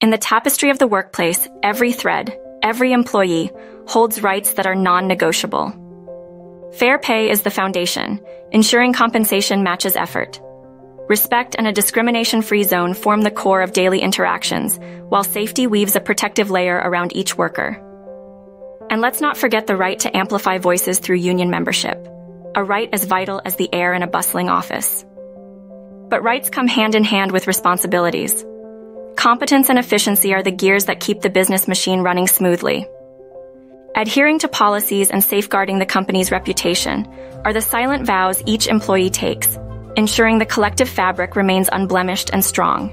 In the tapestry of the workplace, every thread, every employee, holds rights that are non-negotiable. Fair pay is the foundation, ensuring compensation matches effort. Respect and a discrimination-free zone form the core of daily interactions, while safety weaves a protective layer around each worker. And let's not forget the right to amplify voices through union membership, a right as vital as the air in a bustling office. But rights come hand in hand with responsibilities. Competence and efficiency are the gears that keep the business machine running smoothly. Adhering to policies and safeguarding the company's reputation are the silent vows each employee takes ensuring the collective fabric remains unblemished and strong.